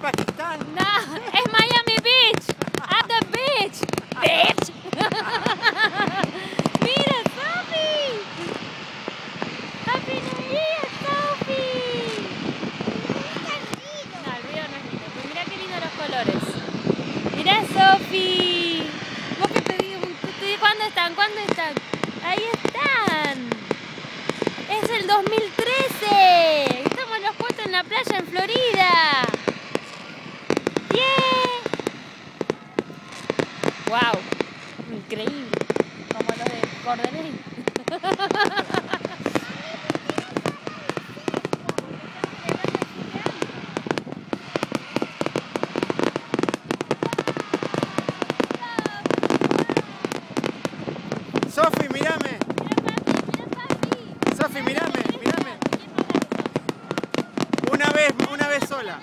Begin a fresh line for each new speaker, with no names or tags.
Pakistán.
No, es Miami Beach. At the beach. Bitch. Mira, Sophie. Happy Sophie. No, el río no es lindo. Pero mira qué lindo los colores. Mira, Sophie. ¿cuándo están? ¿Cuándo están? Ahí están. Es el 2013. ¡Wow! Increíble. Como los de Cordelé.
Sofi, mírame.
Sofi, mírame, mírame. Una
vez, una vez sola.